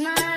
smile.